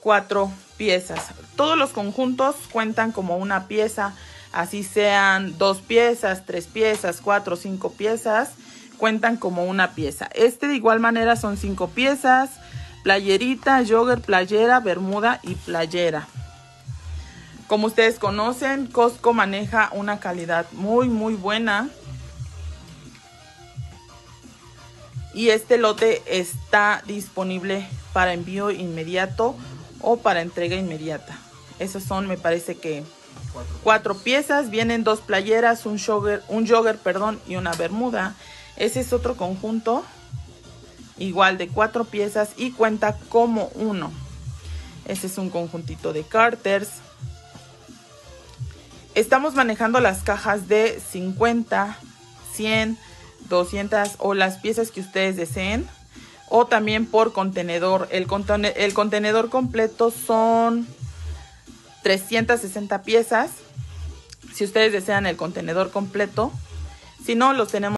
cuatro piezas. Todos los conjuntos cuentan como una pieza, así sean dos piezas, tres piezas, cuatro, cinco piezas, cuentan como una pieza. Este de igual manera son cinco piezas, playerita, jogger, playera, bermuda y playera. Como ustedes conocen, Costco maneja una calidad muy muy buena. Y este lote está disponible para envío inmediato o para entrega inmediata. Esos son, me parece que cuatro, piezas. Vienen dos playeras, un jogger, un jogger, perdón, y una bermuda. Ese es otro conjunto, igual de cuatro piezas y cuenta como uno. Ese es un conjuntito de carters. Estamos manejando las cajas de 50, 100, 200 o las piezas que ustedes deseen o también por contenedor. El, el contenedor completo son 360 piezas. Si ustedes desean el contenedor completo, si no, los tenemos